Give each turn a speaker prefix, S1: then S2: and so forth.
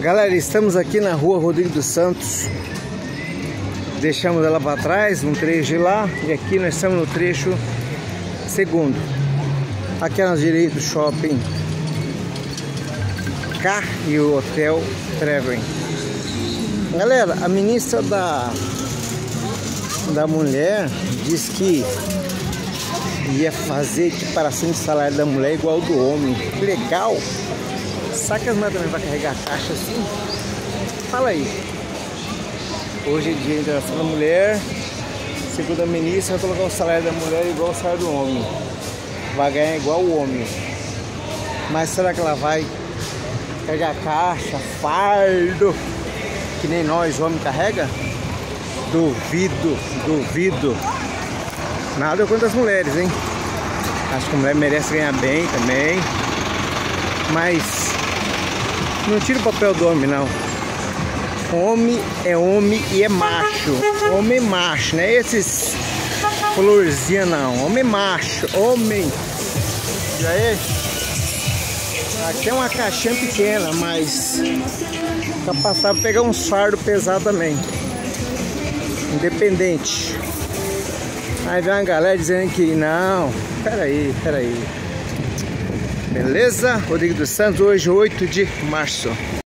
S1: Galera, estamos aqui na rua Rodrigo dos Santos. Deixamos ela para trás, um trecho de lá, e aqui nós estamos no trecho segundo. Aqui à direita o shopping K e o hotel Treven. Galera, a ministra da da mulher diz que ia fazer equiparação de salário da mulher igual ao do homem. Legal! Que as mulheres também vai carregar a caixa assim? Fala aí. Hoje é dia internacional da mulher. Segundo a ministra, vai colocar o salário da mulher igual ao salário do homem. Vai ganhar igual o homem. Mas será que ela vai carregar a caixa, fardo, que nem nós, homem, carrega? Duvido, duvido. Nada contra as mulheres, hein? Acho que a mulher merece ganhar bem também. Mas não tira o papel do homem, não. Homem é homem e é macho. Homem é macho, não é esses florzinha não. Homem é macho, homem. Já é? Aqui é uma caixinha pequena, mas de pegar um fardo pesado também. Independente. Aí vem uma galera dizendo que não. Peraí, peraí. Beleza? Rodrigo dos Santos, hoje 8 de março.